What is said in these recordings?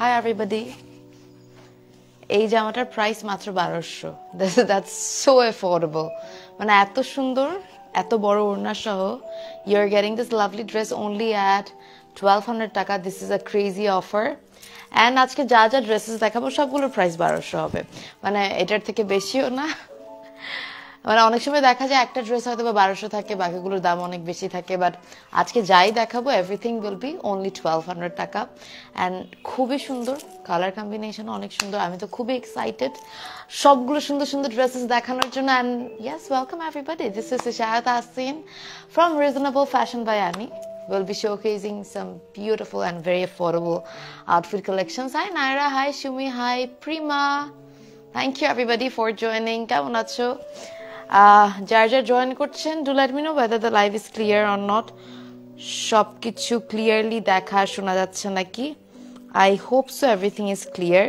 Hi everybody এই জামাটার price মাত্র বারোশো। দ্যাটস সো এফোর্ডেবল মানে এত সুন্দর, এত বড় ওড়না সহ you are getting this lovely dress only at twelve hundred টাকা। This is a crazy offer and আজকে যা যা ড্রেসেস দেখাবো, সবগুলোর প্রাইস বারোশো হবে। মানে এটার থেকে বেশিও না। মানে অনেক সময় দেখা যায় একটা ড্রেস হয়তো বা বারোশো থাকে বাকিগুলোর দাম অনেক বেশি থাকে বাট আজকে যাই দেখাবো everything will be only twelve hundred টাকা অ্যান্ড খুবই সুন্দর কালার কম্বিনেশন অনেক সুন্দর আমি তো খুবই এক্সাইটেড সবগুলো সুন্দর সুন্দর ড্রেসেস দেখানোর জন্য and yes welcome everybody this is Shahad Asin from Reasonable Fashion by Annie. We'll be showcasing some beautiful and very affordable outfit collections. Hi Naira, hi Shumi, hi Prima. Thank you everybody for joining. কেমন আছো যার যার join করছেন do let me know whether the live is clear or not সব কিছু clearly দেখা শোনা যাচ্ছে নাকি? I hope so everything is clear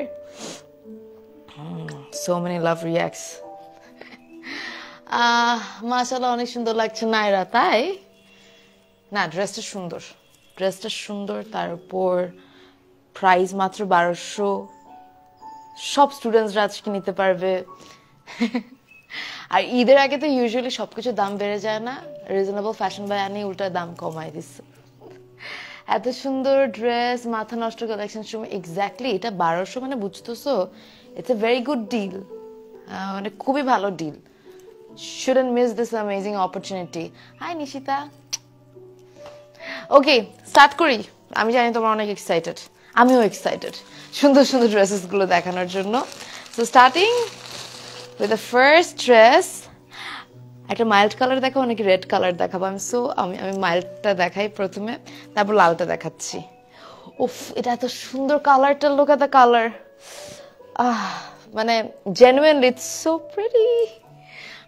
so many love reacts মাশাল্লাহ অনেক সুন্দর লাগছে নাইরা তাই? না ড্রেসটা সুন্দর। ড্রেসটা সুন্দর, তার উপর প্রাইস মাত্র বারোশো। সব স্টুডেন্টসরা আজকে নিতে পারবে। আর ঈদের আগে তো ইউজুয়ালি সবকিছু দাম বেড়ে যায় না। রিজনেবল ফ্যাশন বাই আনি উল্টা দাম কমাই দিচ্ছে এত সুন্দর ড্রেস মাথা নষ্ট কালেকশন সময় এক্স্যাক্টলি এটা বারোশো মানে বুঝতেছো? It's a very good deal মানে খুবই ভালো deal shouldn't miss this amazing opportunity hi Nishita. Okay start করি। আমি জানি তোমরা অনেক এক্সাইটেড আমিও এক্সাইটেড সুন্দর সুন্দর ড্রেসেসগুলো দেখানোর জন্য। So starting with the first dress একটা মাইল্ড কালার দেখাবো নাকি রেড কালার দেখাবো? আমি সো আমি আমি মাইল্ডটা দেখাই প্রথমে, তারপর লালটা দেখাচ্ছি। উফ, এটা এত সুন্দর কালারটা লোক, এত কালার আহ মানে genuine it's so pretty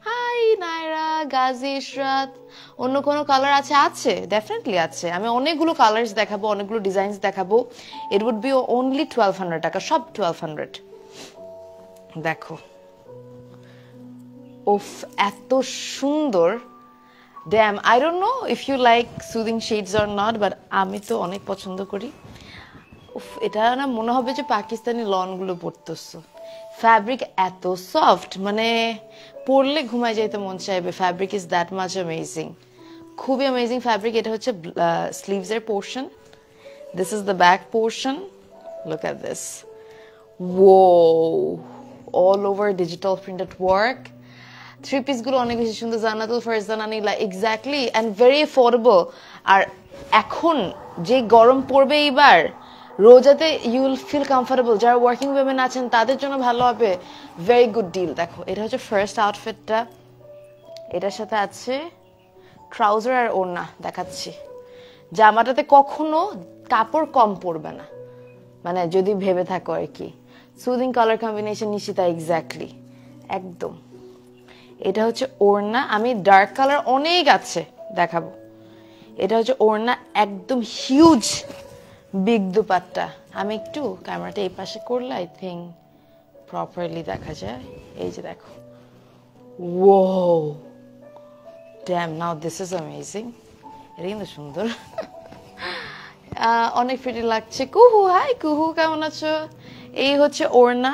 hi Naira Gazi Ishrat অন্য কোনো কালার আছে? আছে ডেফিনেটলি আছে। আমি অনেকগুলো কালার্স দেখাবো, অনেকগুলো ডিজাইনস দেখাবো। It would be only twelve hundred টাকা, সব টুয়েলভ হান্ড্রেড দেখো। উফ এত সুন্দর। Damn I don't know if you like soothing shades or not but আমি তো অনেক পছন্দ করি। উফ, এটা না মনে হবে যে পাকিস্তানি লনগুলো পরতেছো। ফ্যাব্রিক এত সফট মানে পরলে ঘুমায় যাইতে মন চাইবে। Fabric is that much amazing খুবই অ্যামেজিং ফ্যাব্রিক এটা হচ্ছে স্লিভসের portion this is the back portion look at this oh all over digital printed work three পিসগুলো অনেক বেশি সুন্দর। Jannatul Farzana Nila exactly and very affordable আর এখন যে গরম পড়বে এইবার, রোজাতে ইউ উইল ফিল কমফোর্টেবল যারা ওয়ার্কিং উইমেন আছেন, তাদের জন্য ভালো হবে। ভেরি গুড ডিল দেখো, এটা হচ্ছে ফার্স্ট আউটফিটটা এটার সাথে আছে ট্রাউজার আর ওড়না দেখাচ্ছি। জামাটাতে কখনো কাপড় কম পড়বে না। মানে যদি ভেবে থাকো আর কি। Soothing colour combination Nishchita exactly একদম। এটা হচ্ছে ওড়না। আমি ডার্ক কালার অনেক আছে দেখাবো। এটা হচ্ছে ওড়না একদম হিউজ বিগ দুপাট্টা। আমি একটু ক্যামেরাটা এই পাশে করলে আই থিঙ্ক প্রপারলি দেখা যায়। এই যে দেখো। ও damn now this is amazing এটা কিন্তু সুন্দর। অনেক ফ্রিটি লাগছে। কুহু হাই কুহু, কেমন আছো? এই হচ্ছে ওড়না।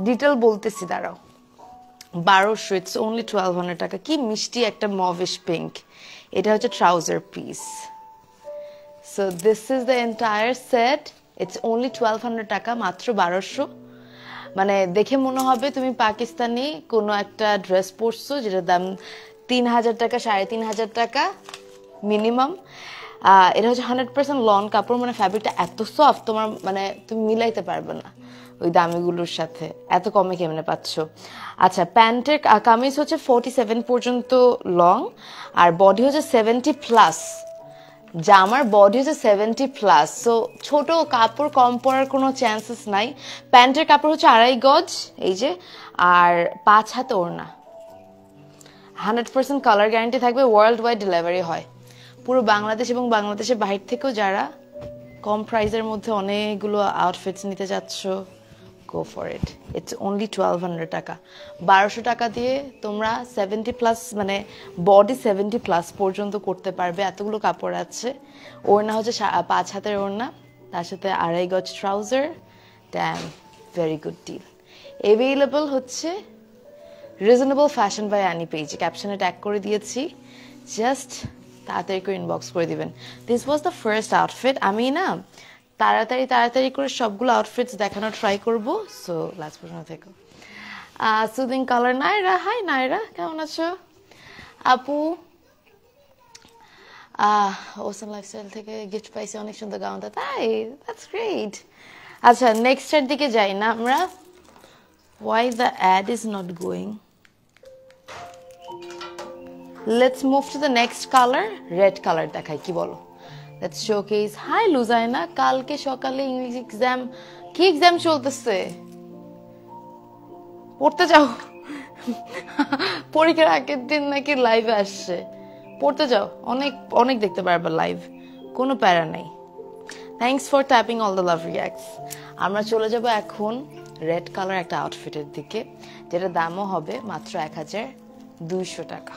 ডিটেল বলতেছি, দাঁড়াও। বারোশো ইটস অনলি টুয়েলভ হান্ড্রেড টাকা। কি মিষ্টি একটা মভিশ পিঙ্ক এটা হচ্ছে trouser piece so this is the entire set it's only twelve hundred টাকা, মাত্র বারোশো। মানে দেখে মনে হবে তুমি পাকিস্তানি, কোনো একটা ড্রেস পরছো, যেটার দাম তিন হাজার টাকা, সাড়ে তিন হাজার টাকা মিনিমাম এটা হচ্ছে হান্ড্রেড পার্সেন্ট লন কাপড়। মানে ফ্যাব্রিকটা এত সফট তোমার মানে তুমি মিলাইতে পারবে না। ওই দামিগুলোর সাথে। এত কমে কেমনে পাচ্ছ? আচ্ছা প্যান্টের কামিজ হচ্ছে ফোর্টি সেভেন পর্যন্ত লং আর বডি হচ্ছে সেভেন্টি প্লাস জামার বডি হচ্ছে সেভেন্টি প্লাস সো ছোট কাপড় কম পরার কোনো চান্সেস নাই। প্যান্টের কাপড় হচ্ছে আড়াই গজ, এই যে, আর পাঁচ হাত ওড়না। হান্ড্রেড পার্সেন্ট কালার গ্যারান্টি থাকবে ওয়ার্ল্ড ওয়াইড ডেলিভারি হয়। পুরো বাংলাদেশ এবং বাংলাদেশের বাহির থেকেও যারা কম প্রাইসের মধ্যে অনেকগুলো আউটফিটস নিতে যাচ্ছ go for it it's only twelve hundred টাকা। বারোশো টাকা দিয়ে তোমরা সেভেন্টি প্লাস মানে বডি সেভেন্টি প্লাস পর্যন্ত করতে পারবে। এতগুলো কাপড় আছে। ওড়না হচ্ছে পাঁচ হাতের ওড়না। তার সাথে আড়াই গজ trouser damn very good deal available হচ্ছে reasonable fashion by Annie page ক্যাপশনে ট্যাগ করে দিয়েছি। জাস্ট তাড়াতাড়ি করে ইনবক্স করে দিবেন। This was the first outfit আমি না তাড়াতাড়ি তাড়াতাড়ি করে সবগুলো আউটফিটস দেখানোর ট্রাই করব। সো লাস্ট পর্যন্ত থেকো। Soothing colour Naira hi Naira কেমন আছো? আপু? ওসান লাইফস্টাইল থেকে গিফট পাইছি, অনেক সুন্দর গাউনটা তাই? দ্যাটস গ্রেট আচ্ছা নেক্সটের দিকে যাই না আমরা। Why the ad is not going? Let's move to the next color, red color দেখাই, কি বলো? Let's showcase. Hi লুজাইনা কালকে সকালে ইংলিশ এক্সাম কি এক্সাম চলতেছে? পড়তে যাও। পরীক্ষার আগের দিন নাকি লাইভে আসছে। পড়তে যাও। অনেক অনেক দেখতে পারবে লাইভ কোনো প্যারা নেই। Thanks for tapping all love reacts আমরা চলে যাব এখন রেড কালার একটা আউটফিটের দিকে যেটা দামও হবে মাত্র এক হাজার দুইশো টাকা।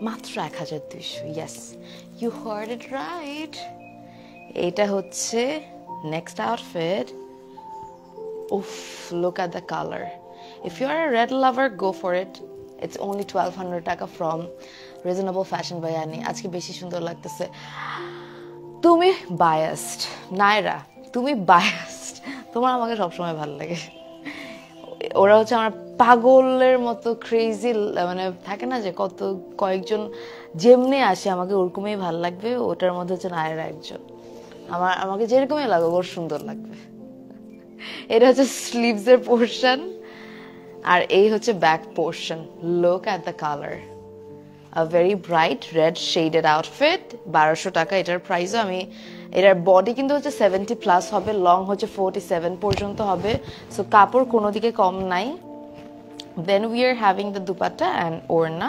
মাত্র এক হাজার দুইশো yes you heard it right এটা হচ্ছে next outfit Oof, look at the color. If you're a red lover, go for it. It's only 1200 টাকা from Reasonable Fashion by আজকে বেশি সুন্দর লাগতেছে। তুমি বায়াসড নায়রা তুমি বায়াসড তোমার আমাকে সবসময় ভালো লাগে। ওরা হচ্ছে আমার পাগলের মতো ক্রেজি মানে থাকে না যে কত কয়েকজন যেমনি আসে, আমাকে ওরকমই ভালো লাগবে, ওটার মধ্যে হচ্ছে নায়রা একজন। আমার, আমাকে যেরকমই লাগবে ওর সুন্দর লাগবে। এটা হচ্ছে স্লিভসের পোর্শন আর এই হচ্ছে back portion look at the colour very bright red shaded outfit বারোশো টাকা, এটার প্রাইসও আমি, এটার বডি কিন্তু হচ্ছে সেভেন্টি প্লাস হবে লং হচ্ছে ফোরটি সেভেন পর্যন্ত হবে সো কাপড় কোনো দিকে কম নাই। Then we are having the dupatta and ওড়না,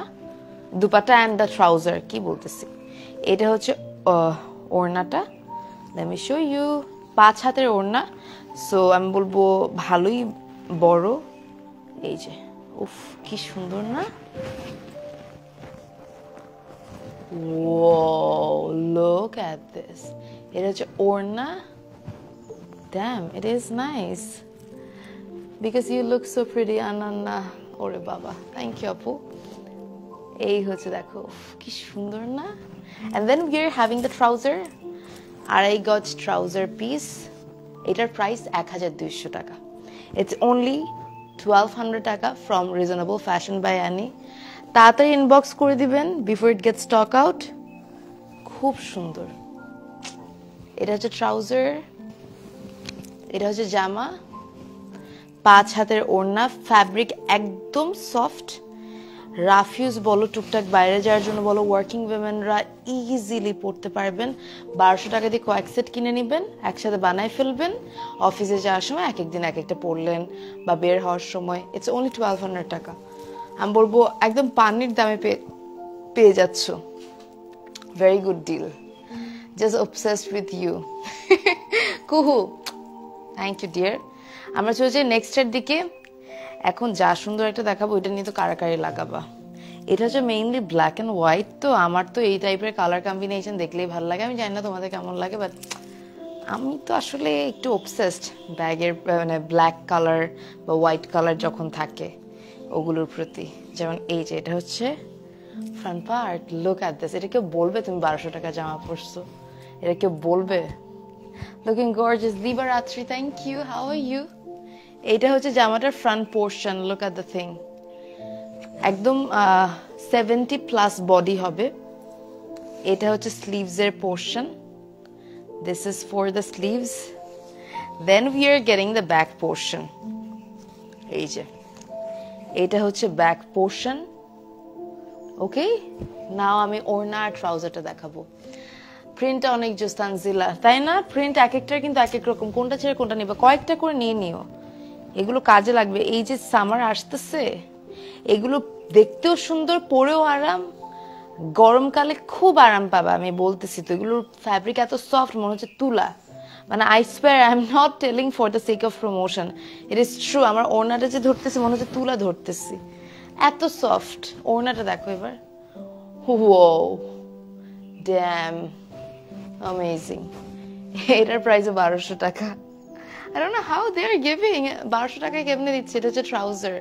দুপাট্টা অ্যান্ড দ্য ট্রাউজার কি বলতেছি? এটা হচ্ছে ওড়নাটা। লেমি শো ইউ পাঁচ হাতের ওড়না সো আমি বলব ভালোই বড়, এই যে, উফ, কি সুন্দর না। Whoa, look at this. এটা হচ্ছে ওড়না Damn, it is nice. Because you look so pretty, Ananna. ওরে বাবা থ্যাংক ইউ আপু এই হচ্ছে দেখো উফ, কি সুন্দর না and then we are having the trouser আড়াই গজ ট্রাউজার পিস এটার প্রাইস এক হাজার দুইশো টাকা ইটস অনলি টুয়েলভ হান্ড্রেড টাকা from reasonable fashion by Annie তাড়াতাড়ি ইনবক্স করে দিবেন before it get stock out খুব সুন্দর। এটা হচ্ছে ট্রাউজার এটা হচ্ছে জামা, পাঁচ হাতের ওড়না ফ্যাব্রিক একদম সফট রাফিউজ বলো, টুকটাক বাইরে যাওয়ার জন্য বলো ওয়ার্কিং উইমেনরা ইজিলি পড়তে পারবেন। বারোশো টাকা দিয়ে কয়েক সেট কিনে নেবেন, একসাথে বানায় ফেলবেন। অফিসে যাওয়ার সময় এক একদিন এক একটা পড়লেন বা বের হওয়ার সময় ইটস অনলি টুয়েলভ হান্ড্রেড টাকা। আমি বলব একদম পানির দামে পেয়ে পেয়ে যাচ্ছ। Very good deal just obsessed with you Kuhu thank you dear আমরা চলছি নেক্সটের দিকে। এখন যা সুন্দর একটা দেখাবো, এটা নিয়ে তো কারাকারি লাগাবা। এটা হচ্ছে মেইনলি ব্ল্যাক অ্যান্ড হোয়াইট তো আমার তো এই টাইপের কালার কম্বিনেশন দেখলেই ভালো লাগে। আমি জানি না তোমাদের কেমন লাগে বাট আমি তো আসলে একটু অবসেসড ব্যাগের মানে ব্ল্যাক কালার বা হোয়াইট কালার যখন থাকে। ওগুলোর প্রতি। যেমন এই যে, এটা হচ্ছে front part look at this এটা কেউ বলবে তুমি বারোশো টাকা জামা পরছো। এটা কেউ বলবে লুকিং গর্জিয়াস দিবা রাত্রি থ্যাংক ইউ হাউ ইউ এইটা হচ্ছে জামাটার front portion look at the thing একদম সেভেন্টি প্লাস বডি হবে। এটা হচ্ছে স্লিভসের portion this is for the sleeves then we are getting the back portion এই যে। এটা হচ্ছে ব্যাক পোর্শন ওকে নাও আমি ওড়না আর ট্রাউজারটা দেখাবো। প্রিন্টটা অনেক জোস্তানজিলা তাই না? প্রিন্ট এক একটার কিন্তু এক এক রকম। কোনটা ছেড়ে কোনটা নিবে? কয়েকটা করে নিয়ে নিও। এগুলো কাজে লাগবে। এই যে সামার আসতেছে, এগুলো দেখতেও সুন্দর, পরেও আরাম। গরমকালে খুব আরাম পাবে, আমি বলতেছি তো। এগুলোর ফ্যাব্রিক এত সফট মনে হচ্ছে তুলা। মানে I swear I am not telling for the sake of promotion it is true আমার ওড়নাটা যে ধরতেছি, মনে হচ্ছে তুলা ধরতেছি। এত সফট ওড়নাটা দেখো এবার। ও ড্যাম অ্যামেজিং এটার প্রাইসও বারোশো টাকা। I don't know how they're giving বারোশো টাকায় কেমনে দিচ্ছে? এটা হচ্ছে trouser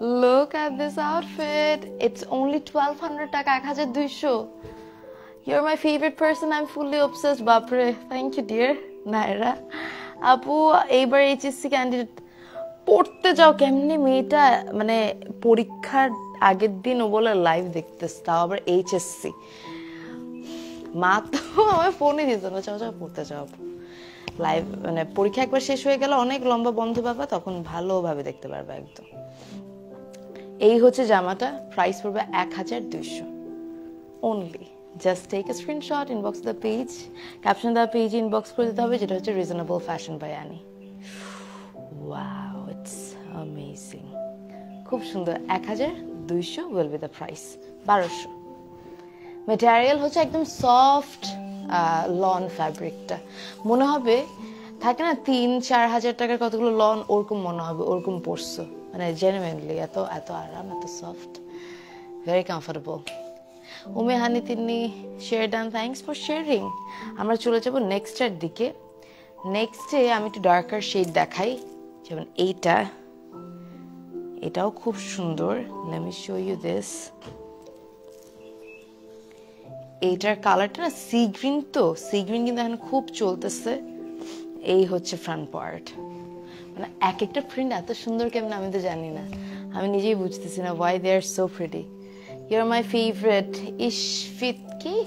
Look at this outfit. It's only 1200 টাকা 1200 You're my favorite person. I'm fully obsessed. বাপরে থ্যাংক ইউ ডিয়ার নায়রা আপু এইবার এইচএসসি ক্যান্ডিডেট পড়তে যাও। কেমনি মেয়েটা মানে পরীক্ষার আগের দিন ও বলে লাইভ দেখতেস তাও আবার এইচএসসি মা তো আমার ফোনে দিত না। চাও চাও পড়তে যাও লাইভ মানে পরীক্ষা একবার শেষ হয়ে গেল অনেক লম্বা বন্ধ পাবা, তখন ভালোভাবে দেখতে পারবে একদম। এই হচ্ছে জামাটা। প্রাইস পড়বে এক হাজার দুইশো। Only just take a screenshot inbox the page caption the page inbox করে দিতে হবে, যেটা হচ্ছে reasonable fashion by Annie wow it's amazing খুব সুন্দর। এক হাজার দুইশো উইল বি দ্য প্রাইস বারোশো। মেটেরিয়াল হচ্ছে একদম সফট লন ফ্যাব্রিকটা মনে হবে, থাকে না, তিন, চার হাজার টাকার কতগুলো লন ওরকম মনে হবে, ওরকম পরছো। মানে জেনুইনলি এত এত আরাম, এত soft very comfortable Umme Hani তিনি share done thanks for sharing আমরা চলে যাব নেক্সটের দিকে। নেক্সটে আমি একটু ডার্কার শেড দেখাই, যেমন এইটা। এটাও খুব সুন্দর। Let me show you this এইটার কালারটা না সি গ্রিন তো। সি গ্রিন কিন্তু এখন খুব চলতেছে। এই হচ্ছে ফ্রন্ট পার্ট মানে এক একটা প্রিন্ট এত সুন্দর কেমন আমি তো জানি না। আমি নিজেই বুঝতেছি না why they are so pretty my favourite Ishfit কি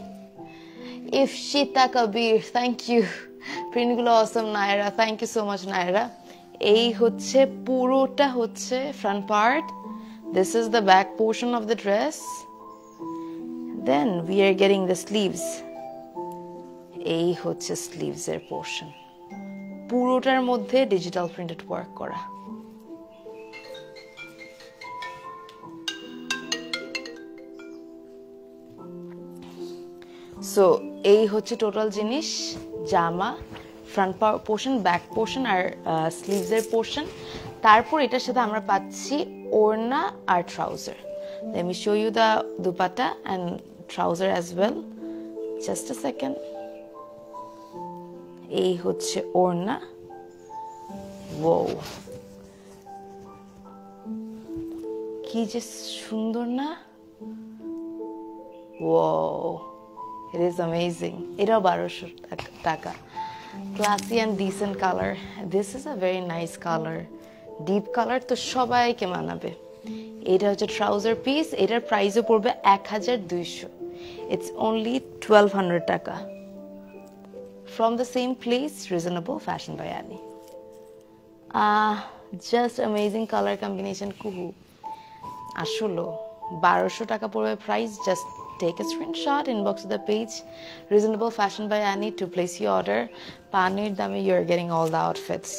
ইফশিতা কবির থ্যাংক ইউ প্রিন্টগুলো awesome Naira thank you so much Naira এই হচ্ছে, পুরোটা হচ্ছে front part this is the back portion of the dress then we are getting the sleeves এই হচ্ছে স্লিভসের portion পুরোটার মধ্যে ডিজিটাল প্রিন্টেড ওয়ার্ক করা। সো এই হচ্ছে টোটাল জিনিস, জামা ফ্রন্ট পোর্শন ব্যাক পোর্শন আর স্লিভসের পোর্শন তারপর এটার সাথে আমরা পাচ্ছি ওড়না আর trouser me show you the dupatta and trouser as well. Just a second. এই হচ্ছে ওড়না। ও কি যে সুন্দর না? ও ইট ইজ অ্যামেজিং এটাও বারোশো টাকা classy and decent colour this is a very nice colour deep colour তো সবাইকে মানাবে। এটা হচ্ছে ট্রাউজার পিস এটার প্রাইসও পড়বে এক হাজার দুইশো। ইটস অনলি টুয়েলভ হান্ড্রেড টাকা। From the same place, reasonable fashion by Annie. Ah, just amazing color combination, kuhu. আসলো বারোশো টাকা পড়বে price just take a screenshot inbox the page reasonable fashion by Annie to place you order পানির দামে you are getting all the outfits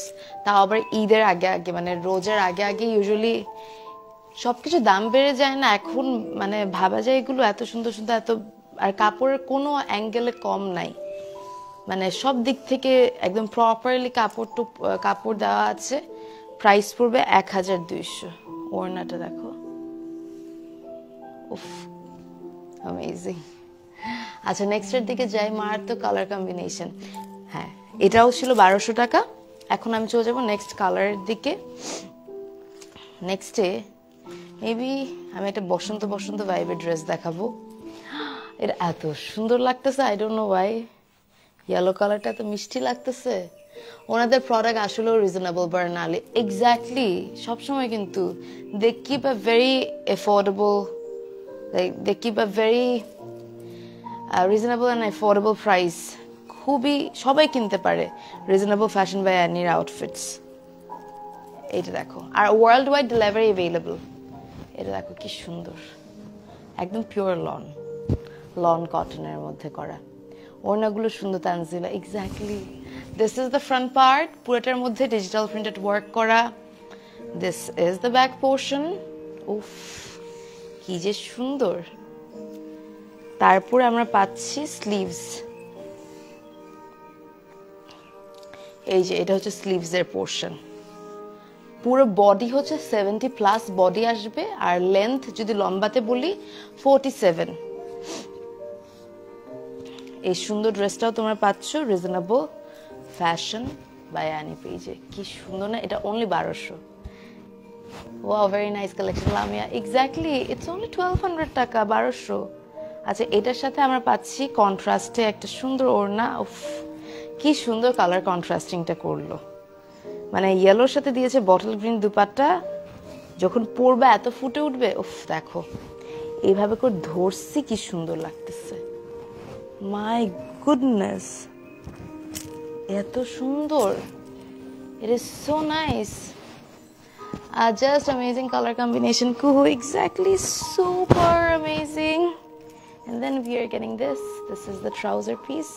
তাও আবার ঈদের আগে আগে মানে রোজার আগে আগে ইউজুয়ালি সবকিছু দাম বেড়ে যায় না। এখন মানে ভাবা যায় এগুলো এত সুন্দর সুন্দর, এত আর কাপড়ের কোনো অ্যাঙ্গেলে কম নাই। মানে সব দিক থেকে একদম প্রপারলি কাপড় টুপ, কাপড় দেওয়া আছে। প্রাইস পড়বে এক হাজার দুইশো। ওড়নাটা দেখো। উফ অ্যামেজিং আচ্ছা নেক্সটের দিকে যাই, মারাত্মক কালার কম্বিনেশন হ্যাঁ এটাও ছিল বারোশো টাকা। এখন আমি চলে যাব নেক্সট কালারের দিকে। নেক্সটে মেবি আমি একটা বসন্ত বসন্ত ভাইবের ড্রেস দেখাবো। এটা এত সুন্দর লাগতেছে I don't know why yellow কালারটা এত মিষ্টি লাগতেছে। ওনাদের প্রোডাক্ট আসলেও রিজনেবল বার্নালি এক্স্যাক্টলি সবসময় কিন্তু they keep a very affordable they keep a very reasonable and affordable price খুবই, সবাই কিনতে পারে রিজনেবল ফ্যাশন বাই অ্যানির আউটফিটস এটা দেখো। আর ওয়ার্ল্ড ওয়াইড ডেলিভারি অ্যাভেলেবল এটা দেখো কি সুন্দর। একদম পিওর লন লন কটনের মধ্যে করা। ওড়নাগুলো সুন্দর Tanzila. Exactly this is the front part পুরোটার মধ্যে ডিজিটাল প্রিন্টেড ওয়ার্ক করা। This is the back portion উফ। কি যে সুন্দর। তারপর আমরা পাচ্ছি স্লিভস এই যে, এটা হচ্ছে স্লিভসের পোর্শন পুরো বডি হচ্ছে সেভেন্টি প্লাস বডি আসবে, আর লেন্থ যদি লম্বাতে বলি ফোরটি সেভেন এই সুন্দর ড্রেসটাও তোমরা পাচ্ছ রিজনেবল ফ্যাশন বাই অ্যানি পেজে কি সুন্দর না, এটা অনলি বারোশো। Wow very nice collection Lamia. Exactly it's only twelve hundred টাকা, বারোশো। আচ্ছা এটার সাথে আমরা পাচ্ছি কন্ট্রাস্টে একটা সুন্দর ওড়না। উফ, কি সুন্দর কালার কন্ট্রাস্টিংটা করল। মানে ইয়েলোর সাথে দিয়েছে বটল গ্রিন দুপাট্টা। যখন পরবে, এত ফুটে উঠবে, উফ, দেখো। এইভাবে করে ধরছি, কি সুন্দর লাগতেছে। মাই গুডনেস এত সুন্দর। It is so nice Uh, just amazing color combination. Kuhu, exactly super amazing. And then we are getting this. This is the trouser piece.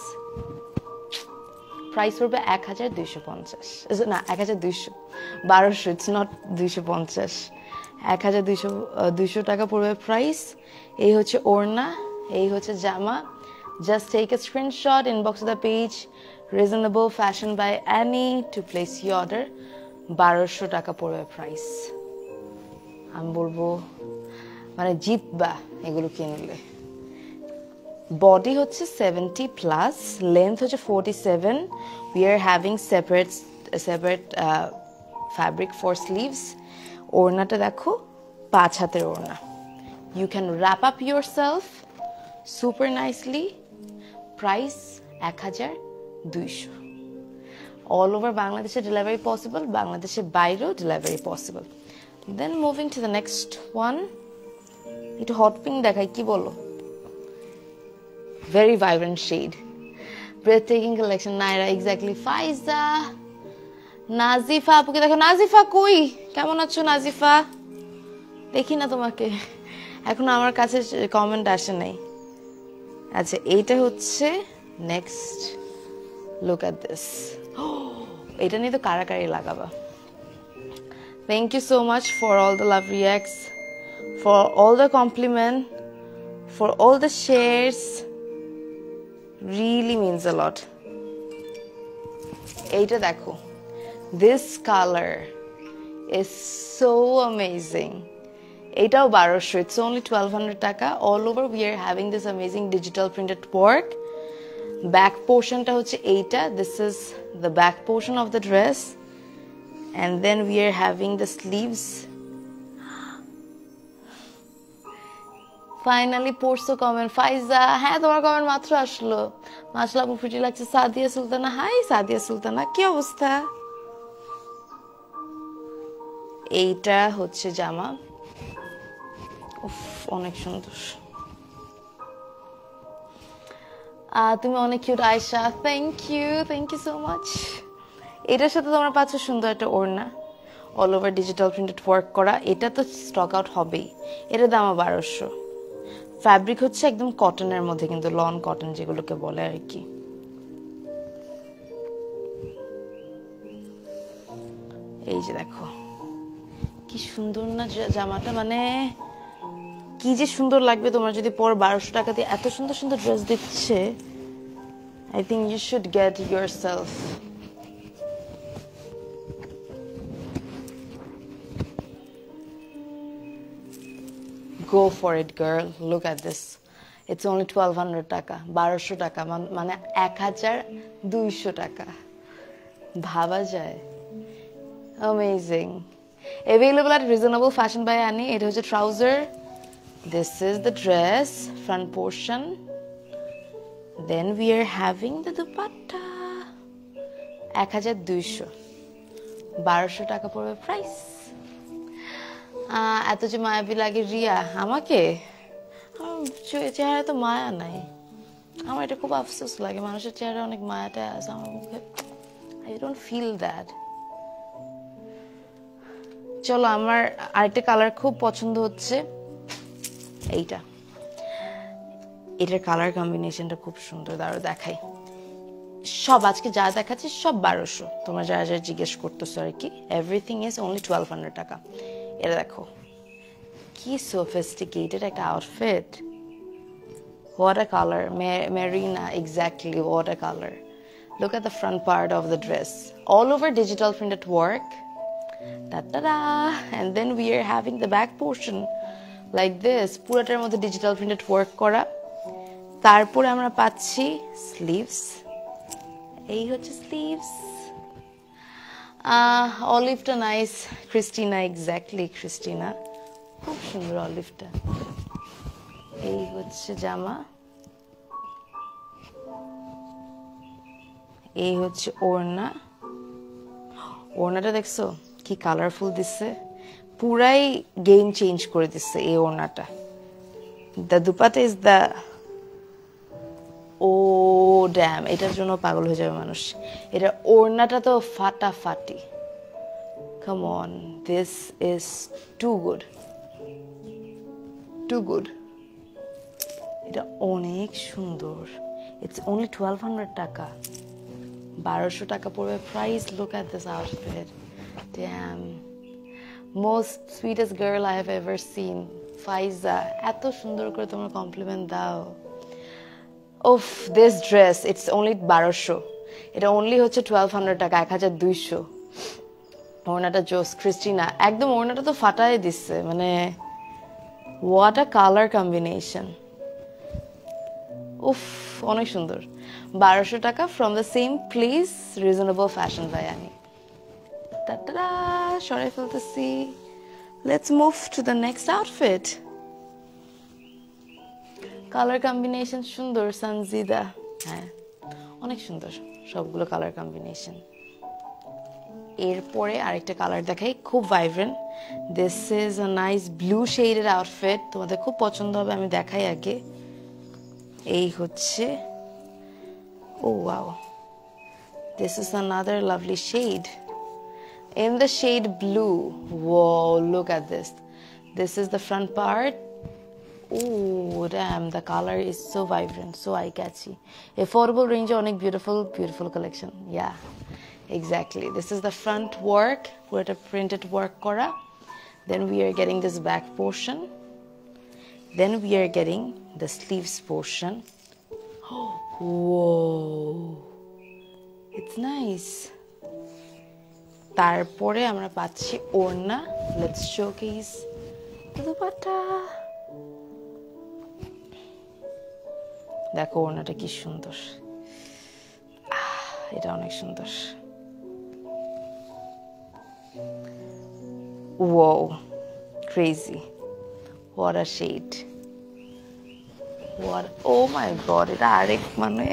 Price পড়বে এক হাজার দুইশো পঞ্চাশ না এক হাজার দুইশো বারোশো ইটস নট দুইশো পঞ্চাশ এক হাজার দুইশো দুইশো টাকা পড়বে প্রাইস এই হচ্ছে ওড়না এই হচ্ছে জামা just take a screenshot inbox the page reasonable fashion by Annie to place you order বারোশো টাকা পড়বে প্রাইস আমি বলব মানে জিতবা এগুলো কিনলে। বডি হচ্ছে সেভেন্টি প্লাস লেন্থ হচ্ছে forty seven we are having separate separate fabric for sleeves ওড়নাটা দেখো, পাঁচ হাতের ওড়না। You can wrap up yourself super nicely price এক হাজার দুইশো। অল ওভার বাংলাদেশে ডেলিভারি পসিবল বাংলাদেশের বাইরেও delivery possible then moving to the next one একটু হট পিঙ্ক দেখাই কি বলো very vibrant shade. Breathtaking collection, Naira, exactly. Faiza, Nazifa আপুকে দেখো নাজিফা কই? কেমন আছো নাজিফা দেখি না তোমাকে। এখন আমার কাছে কমেন্ট আসে নাই। আচ্ছা এইটা হচ্ছে নেক্সট লুক অ্যাট দিস এটা নিয়ে তো কারাকারি লাগাবা thank you so much for all the love reacts for all the compliment for all the shares really means a lot এইটা দেখো this color is so amazing এটাও বারোশো it's only 1200 টাকা all over we are having this amazing digital printed work back portionটা হচ্ছে এইটা, this is the back portion of the dress, and then we are having the sleeves. Finally পড়ছো comment Faiza হ্যাঁ তোমার comment মাত্র আসলো। মাসলা ফিটি লাগছে। সাদিয়া সুলতানা, হাই, সাদিয়া সুলতানা, কি অবস্থা? এইটা হচ্ছে জামা। উফ, অনেক সুন্দর। তুমি অনেক cute Aysha thank you thank you so much এটার সাথে তোমরা পাচ্ছ সুন্দর একটা ওড়না। All over digital printed work করা। এটা তো স্টক আউট হবেই। এটার দাম বারোশো। ফ্যাব্রিক হচ্ছে একদম কটনের মধ্যে, কিন্তু লন কটন যেগুলোকে বলে আর কি। এই যে দেখো। কি সুন্দর না জামাটা মানে কি যে সুন্দর লাগবে তোমার যদি পর বারোশো টাকা দিয়ে এত সুন্দর সুন্দর ড্রেস দিচ্ছে I think you should get yourself go for it look look at this. It's only 1200 টাকা, বারোশো টাকা মানে এক হাজার দুইশো টাকা। ভাবা যায়। Amazing. Available at reasonable fashion by Annie. এটা হচ্ছে trouser. This is the dress, front portion. Then we are having the dupatta. এক হাজার দুইশো বারোশো টাকা পড়বে প্রাইস এত যে মায়াবী লাগে রিয়া আমাকে চেহারা তো মায়া নাই আমার এটা খুব আফসোস লাগে মানুষের চেহারা অনেক মায়াটা আছে আমার মুখে আই ডোন্ট ফিল দ্যাট চলো আমার আরেকটা কালার খুব পছন্দ হচ্ছে এইটা এটার কালার কম্বিনেশনটা খুব সুন্দর দাঁড়ো দেখাই সব আজকে যা দেখাচ্ছি সব বারোশো তোমরা যারা যারা জিজ্ঞেস করতেছো আর কি everything is only twelve hundred taka এটা দেখো কি সোফিস্টিকেটেড একটা outfit a color. Marina, exactly. A color. Look at the front part of the dress. all over digital printed work Ta-da-da! and then we are having the back portion like this, পুরাটার মধ্যে digital printed work করা। তারপরে আমরা পাচ্ছি sleeves এই হচ্ছে sleeves অলিভটা nice Christina exactly Christina খুব সুন্দর অলিভটা এই হচ্ছে জামা। এই হচ্ছে ওড়না। ওড়নাটা দেখছ? কি কালারফুল দিচ্ছে। পুরাই গেম চেঞ্জ করে দিচ্ছে এই ওড়নাটা। The dupatta is the oh damn এটার জন্য পাগল হয়ে যাবে মানুষ। এটা ওড়নাটা তো ফাটাফাটি। Come on this is too good too good এটা অনেক সুন্দর। ইটস অনলি টুয়েলভ হান্ড্রেড টাকা। বারোশো টাকা পড়বে। Price look at this outfit damn most sweetest girl I have ever seen Faiza এত সুন্দর করে তোমরা কমপ্লিমেন্ট দাও। Of this dress it's only বারোশো। এটা অনলি হচ্ছে টুয়েলভ হান্ড্রেড টাকা, এক হাজার দুইশো। ওড়নাটা জোস ক্রিস্টিনা একদম ওড়নাটা তো ফাটাই দিচ্ছে মানে হোয়াট আ কালার কম্বিনেশন উফ অনেক সুন্দর। বারোশো টাকা from the same place reasonable fashion by Ani tata. সরাই ফেলতেছি let's move to the next outfit colour combination সুন্দর সানজিদা হ্যাঁ অনেক সুন্দর সবগুলো কালার কম্বিনেশন এরপরে আরেকটা কালার দেখাই, খুব vibrant this is a nice blue শেডের আউটফিট তোমাদের খুব পছন্দ হবে, আমি দেখাই আগে। এই হচ্ছে, ও wow this is another lovely shade in the shade blue. Whoa, look at this. This is the front part. Oh, damn, the color is so vibrant, so eye catchy. Affordable range, onic, beautiful, beautiful collection. Yeah, exactly. This is the front work, where a printed work Cora. Then we are getting this back portion. Then we are getting the sleeves portion. Oh, whoa, it's nice. তারপরে আমরা পাচ্ছি ওড়না। Let's showcase dupatta দেখো ওড়নাটা কি সুন্দর। এটা অনেক সুন্দর। ও crazy what a shade what oh my God এটা আরেক মানে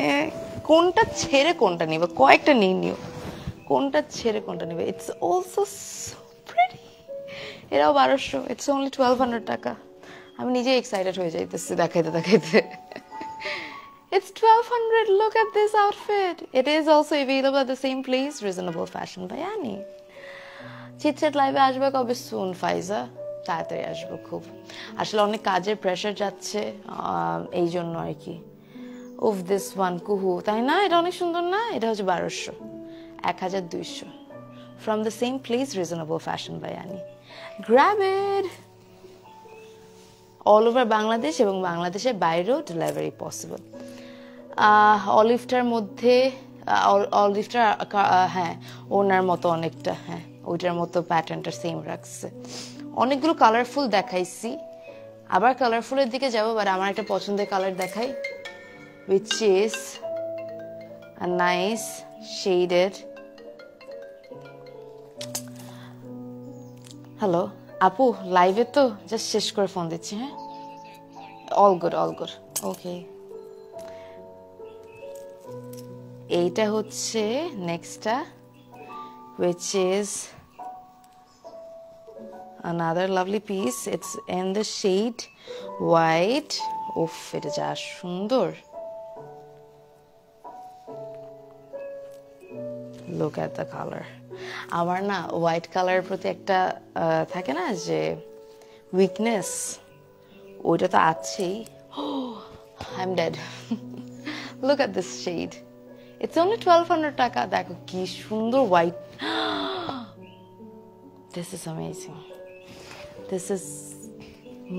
কোনটা ছেড়ে কোনটা নিবে? কয়েকটা নিয়ে নিও। কোনটা ছেড়ে কোনটা নেবে? ইটস অলসো এরাও বারোশো ইটস অনলি টুয়েলভ হান্ড্রেড টাকা। আমি নিজেই এক্সাইটেড হয়ে যাইতেছি দেখাইতে দেখাইতে। It's 1200. Look at this outfit. It is also available at the same place. Reasonable fashion by Annie. Chitchat লাইভে আসবে কবে? সুন ফাইজা তাড়াতাড়ি আসব খুব। আসলে অনেক কাজের প্রেশার যাচ্ছে এই জন্য আর কি। উফ দিস ওয়ান কুহু। তাই না? এটা অনেক সুন্দর না? এটা হচ্ছে বারোশো। এক হাজার দুইশো। From the same place reasonable fashion by Ani grab it all over Bangladesh এবং বাংলাদেশের বাইরেও ডেলিভারি পসিবল অলিভটার মধ্যে অলিভটার হ্যাঁ ওনার মতো অনেকটা হ্যাঁ ওইটার মতো প্যাটার্নটা সেম রাখছে। অনেকগুলো কালারফুল দেখাইছি। আবার কালারফুলের দিকে যাব বাট আমার একটা পছন্দের কালার দেখাই which is nice nice hello আপু লাইভে তো জাস্ট শেষ করে ফোন দিচ্ছি হ্যাঁ? All good all good okay এইটা হচ্ছে নেক্সটটা which is another lovely piece. It's in the shade white. উফ এটা যা সুন্দর। লুক অ্যাট দ্য কালার আমার না হোয়াইট কালারের প্রতি একটা থাকে না যে উইকনেস ওইটা তো আছেই। I am dead look at this shade it's only twelve hundred taka. দেখো কি সুন্দর white this is amazing this is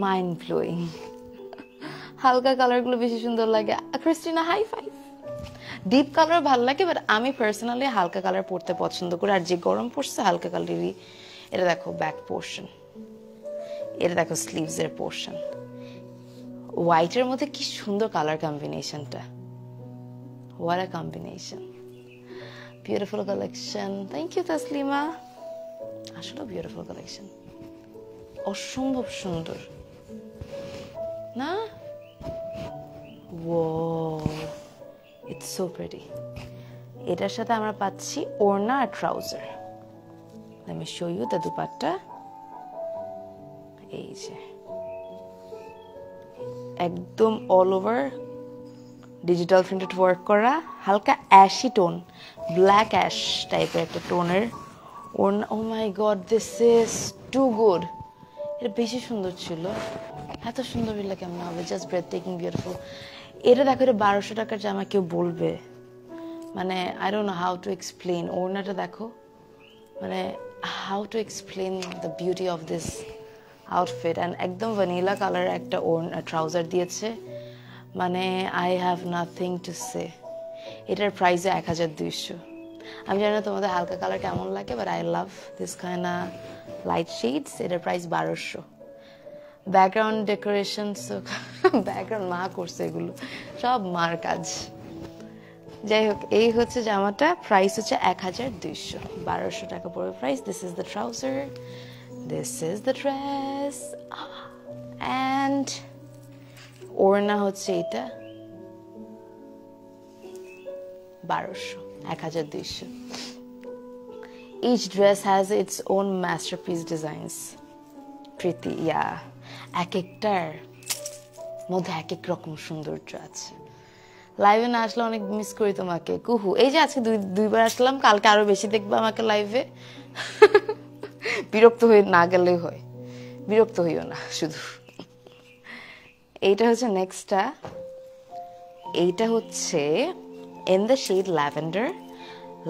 mind blowing হালকা কালারগুলো বেশি সুন্দর লাগে। Christina high five deep colour ভালো লাগে বাট আমি পার্সোনালি হালকা কালার পরতে পছন্দ করি। আর যে গরম পড়ছে হালকা কালারই এটা দেখো ব্যাক পোর্শন এটা দেখো স্লিভসের পোর্শন হোয়াইটের মধ্যে কি সুন্দর কালার কম্বিনেশনটা what a combination beautiful collection thank you Taslima আসলে বিউটিফুল কালেকশন অসম্ভব সুন্দর। না? ও ইটস সো প্রেটি এটার সাথে আমরা পাচ্ছি ওড়না আর ট্রাউজার আমি শো ইউ দ্য দুপাট্টা। এই যে। একদম all over digital printed work করা, হালকা অ্যাশি টোন ব্ল্যাক অ্যাশ টাইপের একটা টোনের ওর ও my God this is too good এটা বেশি সুন্দর ছিল। এত সুন্দর বিল্লা কেমন হবে? জাস্ট ব্রেথ টেকিং বিউটিফুল এটা দেখো, এটা বারোশো টাকার জামা কেউ বলবে। মানে I don't know how to explain ওড়নাটা দেখো মানে how to explain the beauty of this outfit and একদম ভ্যানিলা কালার একটা ওড় ট্রাউজার দিয়েছে। মানে I have nothing to say এটার প্রাইসে এক হাজার দুইশো। আমি জানি না তোমাদের হালকা কালার কেমন লাগে but I love this kinda light shades এটার প্রাইস বারোশো। ব্যাকগ্রাউন্ড ডেকোরেশন ব্যাকগ্রাউন্ড মা করছে এগুলো, সব মার কাজ যাই হোক, এই হচ্ছে জামাটা প্রাইস হচ্ছে এক হাজার দুইশো, বারোশো টাকা পড়বে price this is the trouser this is the dress and ওড়না হচ্ছে এটা, বারোশো, এক হাজার দুইশো Each dress has its own masterpiece designs. Preeti yeah এক একটার মধ্যে এক এক রকম সৌন্দর্য আছে। লাইভে না আসলে অনেক মিস করি তোমাকে। কুহু, এই যে আজকে দুই দুইবার আসলাম, কালকে আরও বেশি দেখবে আমাকে লাইভে বিরক্ত হয়ে না গেলেই হয়। বিরক্ত হইও না, শুধু। এইটা হচ্ছে নেক্সটটা এইটা হচ্ছে in the shade lavender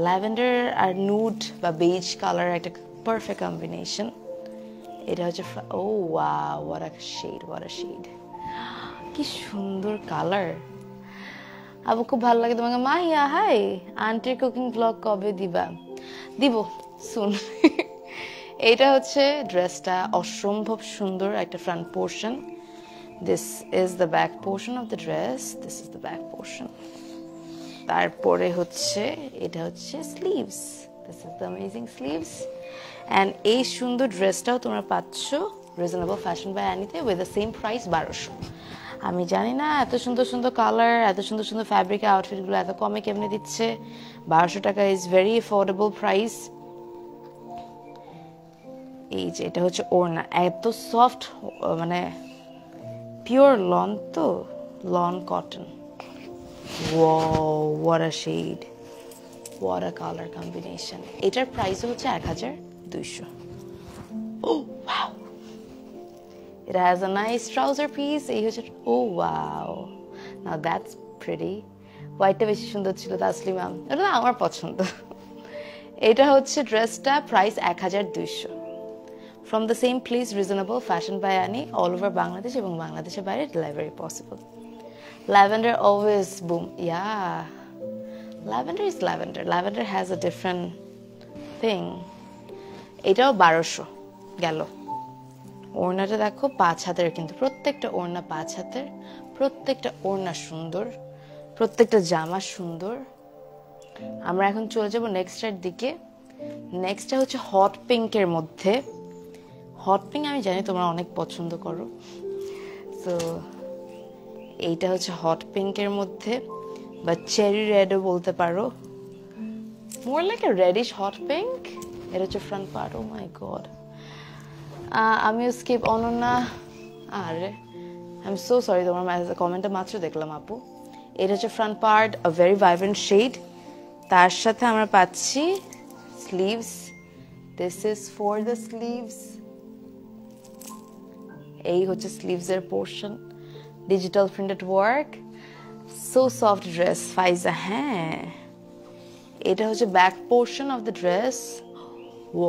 lavender R nude বা বেজ কালার একটা পারফেক্ট কম্বিনেশন এটা হচ্ছে ও ওয়া what a shade what a shade কি সুন্দর কালার। আবু, খুব ভালো লাগে তোমাকে। মাহিয়া, হাই। আন্টির কুকিং ব্লগ কবে দিবা? দিব শুন এইটা হচ্ছে ড্রেসটা অসম্ভব সুন্দর একটা front portion this is the back portion of the dress this is the back portion তারপরে হচ্ছে, এটা হচ্ছে sleeves this is the amazing sleeves and এই সুন্দর ড্রেসটাও তোমরা পাচ্ছ রিজনেবল ফ্যাশন বাই আনিতে উইথ দ্য সেম প্রাইস বারোশো। আমি জানি না, এত সুন্দর সুন্দর কালার এত সুন্দর সুন্দর ফ্যাব্রিক আউটফিটগুলো এত কমে কেমনে দিচ্ছে? বারোশো টাকা ইজ ভেরি অ্যাফোর্ডেবল প্রাইস এই যে, এটা হচ্ছে ওড়না। এত সফট মানে পিওর লন তো lawn cotton what a shade what a colour combination এটার প্রাইস হচ্ছে এক হাজার দুইশো। ও wow It has a nice trouser piece. এই হচ্ছে oh wow now that's pretty হোয়াইটটা বেশি সুন্দর ছিল তাসলিমা এটা না আমার পছন্দ। এটা হচ্ছে ড্রেসটা প্রাইস এক হাজার দুইশো। From the same place reasonable fashion by Ani all over Bangladesh এবং বাংলাদেশের বাইরে delivery possible lavender always boom yeah lavender is lavender lavender has a different thing এটাও বারোশো গেল। ওড়নাটা দেখো পাঁচ হাতের, কিন্তু প্রত্যেকটা ওড়না পাঁচ হাতের, প্রত্যেকটা ওড়না সুন্দর, প্রত্যেকটা জামা সুন্দর। আমরা এখন চলে যাব নেক্সটের দিকে। নেক্সটটা হচ্ছে হট পিঙ্কের মধ্যে। হট পিঙ্ক আমি জানি তোমরা অনেক পছন্দ করো। তো এইটা হচ্ছে হট পিঙ্কের মধ্যে, বা চেরি রেডও বলতে পারো। More like a reddish hot pink এটা হচ্ছে front part oh my god আমিও স্কিপ অনন্যা। আরে আই এম সো সরি তোমার কমেন্টটা মাত্র দেখলাম আপু। এটা হচ্ছে front part a very vibrant shade তার সাথে আমরা পাচ্ছি sleeves this is for the sleeves এই হচ্ছে স্লিভসের portion digital printed work so soft dress Faiza হ্যাঁ। এটা হচ্ছে back portion of the dress oh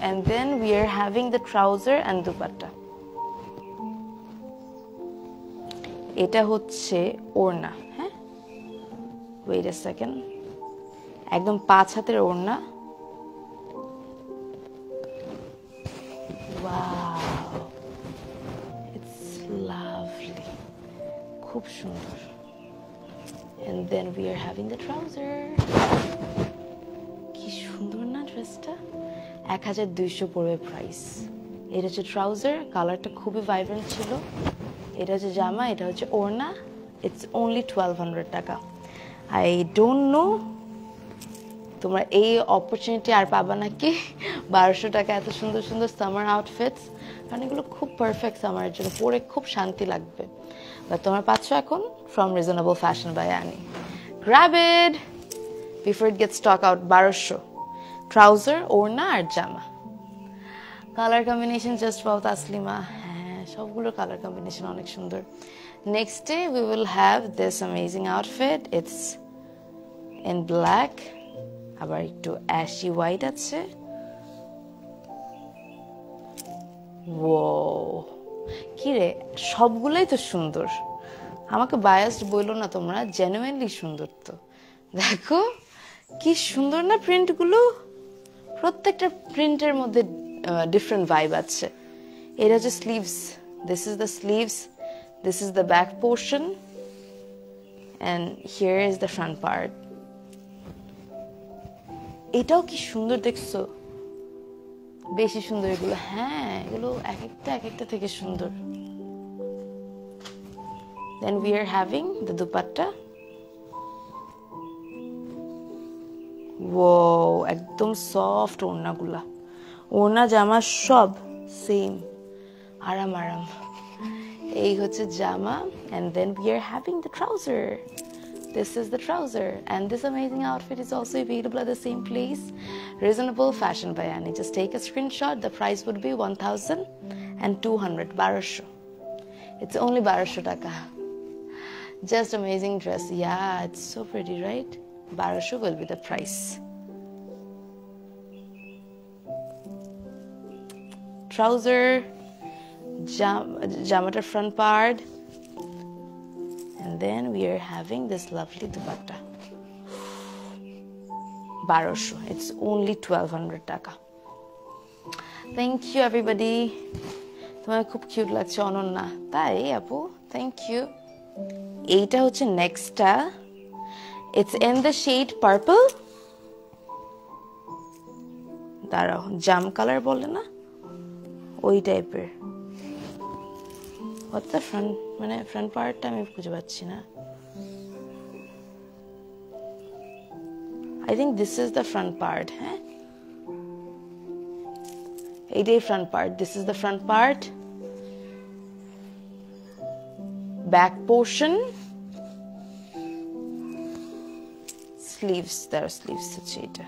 and then we are having the trouser and dupatta এটা হচ্ছে ওড়না হ্যাঁ ওয়েট এ সেকেন্ড একদম পাঁচ হাতের ওড়না. খুব সুন্দর and then we are having the trouser কি সুন্দর না ড্রেসটা এক হাজার দুইশো পড়বে প্রাইস এটা হচ্ছে ট্রাউজার কালারটা খুবই ভাইব্রেন্ট ছিল। এটা হচ্ছে জামা, এটা হচ্ছে ওড়না। It's only twelve hundred taka. I don't know তোমরা এই অপরচুনিটি আর পাবা নাকি বারোশো টাকা এত সুন্দর সুন্দর সামার আউটফিটস কারণ এগুলো খুব পারফেক্ট সামারের জন্য। পরে খুব শান্তি লাগবে। বা তোমরা পাচ্ছ এখন from reasonable fashion by Ani grab it before it get stock out বারোশো। ট্রাউজার ওড়না আর জামা? কালার কম্বিনেশন জাস্ট পাও তাসলিমা হ্যাঁ সবগুলোর কালার কম্বিনেশন অনেক সুন্দর। Next day we will have this amazing outfit it's in black আবার একটু অ্যাশি হোয়াইট আছে। ও কি রে, সবগুলোই তো সুন্দর। আমাকে বায়াসড বলল না তোমরা জেনুইনলি সুন্দর তো। দেখো, কি সুন্দর না প্রিন্টগুলো প্রত্যেকটা প্রিন্টের মধ্যে ডিফারেন্ট ভাইব আছে। এটা হচ্ছে sleeves this is the sleeves this is the back portion and here is the front part এটাও কি সুন্দর দেখছ? বেশি সুন্দর এগুলো। হ্যাঁ এগুলো এক একটা এক একটা থেকে সুন্দর। Then we are having the dupatta ও একদম সফট ওড়নাগুলা ওড়না জামা সব সেম আরাম আরাম এই হচ্ছে জামা and then we are having the trouser this is the trouser and this amazing outfit is also available at the same place reasonable fashion by Annie just take a screenshot the price would be 1200 barasho it's only barasho taka just amazing dress yeah it's so pretty right barasho will be the price trouser jam jamata front part and then we are having this lovely dupatta barosho it's only 1200 taka thank you everybody তোমার খুব cute লাগছে অনন্যা তাই আপু thank you এইটা হচ্ছে নেক্সটটা it's in the shade purple দাঁড়াও জাম কালার বলে না ওই টাইপের দ্য ফ্রন্ট মানে ফ্রন্ট পার্টটা আমি খুঁজে পাচ্ছি না I think this is the front part হ্যাঁ এইটাই front part this is the front part back portion sleeves দ্বারা স্লিভস হচ্ছে এটা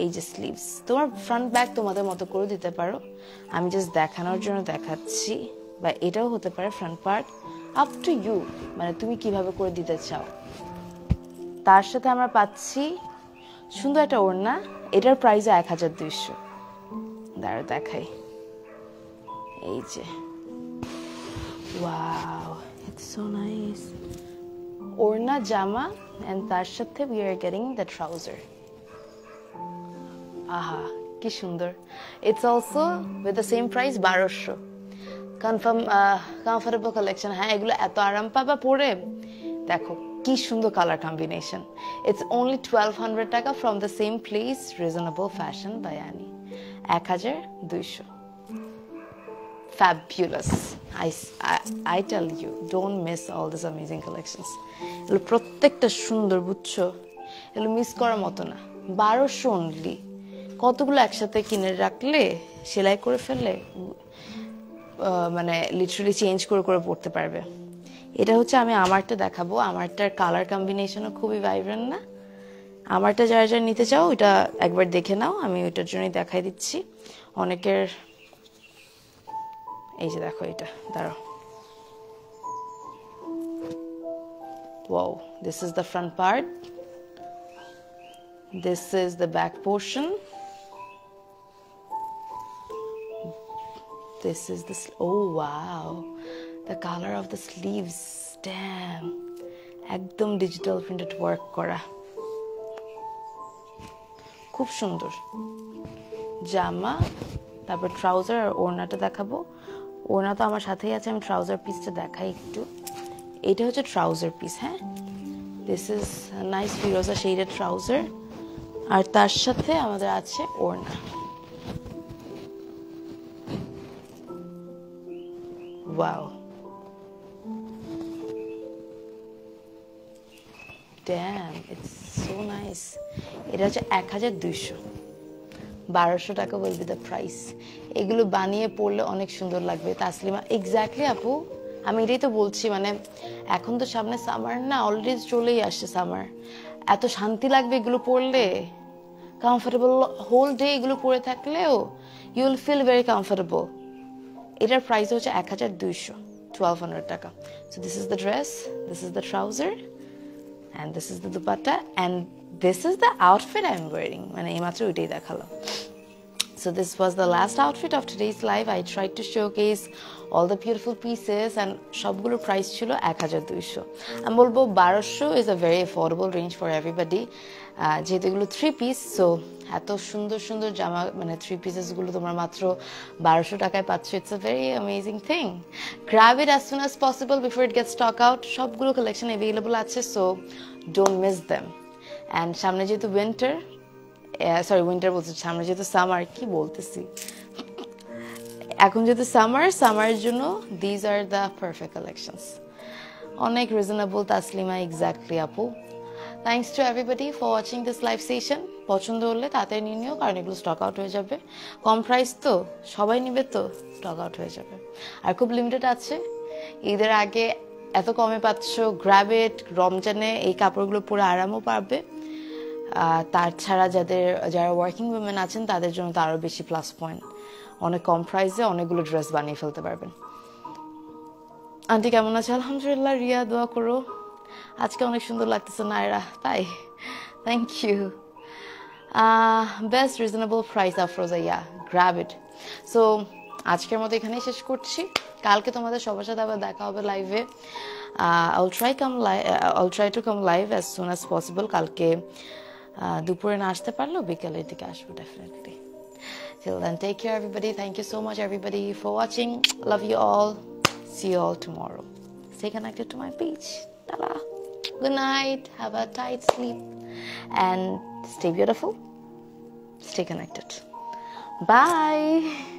এই যে স্লিভস তোমার ফ্রন্ট ব্যাক তোমাদের মতো করে দিতে পারো। আমি জাস্ট দেখানোর জন্য দেখাচ্ছি, বা এটাও হতে পারে front part up to you মানে তুমি কীভাবে করে দিতে চাও। তার সাথে আমরা পাচ্ছি সুন্দর একটা ওড়না, এটার প্রাইস এক হাজার দুইশো। দাঁড়া দেখাই। এই যে। ওয়াও ইটস সো নাইস ওড়না, জামা এন্ড তার সাথে we are getting the trouser আহা, কি সুন্দর। It's also with the same price বারোশো। কনফার্ম কমফোর্টেবল কালেকশন হ্যাঁ এগুলো এত আরাম পাবা পরে। দেখো, কি সুন্দর colour combination it's only twelve hundred taka from the same place reasonable fashion by Ani এক হাজার দুইশো। I, I, I tell you, don't miss all these amazing collections. এগুলো প্রত্যেকটা সুন্দর বুঝছ? এগুলো মিস করার মতো না। বারোশো অনলি কতগুলো একসাথে কিনে রাখলে সেলাই করে ফেললে মানে লিটারালি চেঞ্জ করে করে পড়তে পারবে। এটা হচ্ছে আমি আমারটা দেখাবো। আমারটার কালার কম্বিনেশনও খুবই ভাইব্রেন্ট না। আমারটা যারা যারা নিতে চাও ওইটা একবার দেখে নাও। আমি ওইটার জন্যই দেখাই দিচ্ছি। অনেকের এই যে দেখো এটা দাঁড়াও Wow, this is the front part. This is the back portion. This is this. Oh wow, the colour of the sleeves damn একদম ডিজিটাল প্রিন্টেড ওয়ার্ক করা খুব সুন্দর জামা তারপর ট্রাউজার আর ওড়নাটা দেখাবো ওড়না তো আমার সাথেই আছে, আমি ট্রাউজার পিসটা দেখাই একটু। এটা হচ্ছে ট্রাউজার পিস হ্যাঁ? দিস ইজ নাইস ফিরোজা শেডেড ট্রাউজার আর তার সাথে আমাদের আছে ওড়না। Wow damn it's so nice এটা হচ্ছে এক হাজার দুইশো। বারোশো টাকা উইল বি দ্য প্রাইস এগুলো বানিয়ে পড়লে অনেক সুন্দর লাগবে। তাসলিমা এক্স্যাক্টলি আপু, আমি এটাই তো বলছি মানে এখন তো সামনে সামার না অলরেডি চলেই আসছে সামার এত শান্তি লাগবে এগুলো পড়লে? কমফোর্টেবল হোল ডে এগুলো পরে থাকলেও you will feel very comfortable এটার প্রাইস হচ্ছে এক হাজার দুইশো twelve hundred taka. So this is the dress this is the trouser and this is the dupatta and this is the outfit I am wearing মানে এইমাত্র ওইটাই দেখালাম So this was the last outfit of today's live. I tried to showcase all the beautiful pieces and সবগুলোর price ছিল এক হাজার দুইশো। আমি বলব বারোশো is a very affordable range for everybody যেহেতু এগুলো থ্রি পিস সো এত সুন্দর সুন্দর জামা মানে থ্রি পিসেসগুলো তোমার মাত্র বারোশো টাকায় পাচ্ছ। It's a very amazing thing grab it as soon as possible before it get stock out সবগুলো কালেকশন অ্যাভেলেবল আছে so don't miss them and সামনে যেহেতু উইন্টার সরি উইন্টার বলছি, সামনে যেহেতু সামার কি বলতেছি? এখন যেহেতু সামার সামারের জন্য these are the perfect collections অনেক রিজনেবল তাসলিমা এক্স্যাক্টলি আপু। Thanks to everybody for watching this live session পছন্দ হলে তাড়াতাড়ি নিয়ে নিও, কারণ এগুলো স্টক আউট হয়ে যাবে। কম প্রাইস তো, সবাই নিবে তো স্টক আউট হয়ে যাবে। আর খুব লিমিটেড আছে। ঈদের আগে এত কমে পাচ্ছ গ্র্যাবেট রমজানে এই কাপড়গুলো পরে আরামও পাবে। তার ছাড়া যাদের, যারা ওয়ার্কিং উইমেন আছেন, তাদের জন্য তো আরও বেশি প্লাস পয়েন্ট অনেক কম প্রাইসে অনেকগুলো ড্রেস বানিয়ে ফেলতে পারবেন। আন্টি, কেমন আছে? আলহামদুলিল্লাহ, রিয়া, দোয়া করো। আজকে অনেক সুন্দর লাগতেছে, নায়রা। তাই? Thank you best reasonable price Afroza, yeah grab it so আজকের মতো এখানেই শেষ করছি। কালকে তোমাদের সবার সাথে আবার দেখা হবে লাইভে I'll try come live I'll try to come live as soon as possible কালকে দুপুরে না আসতে পারলেও বিকেলের দিকে আসব definitely Till then, take care, everybody. Thank you so much, everybody, for watching. Love you all. See you all tomorrow. Stay connected to my page. Ta-da. Good night. Have a tight sleep. And stay beautiful. Stay connected. Bye.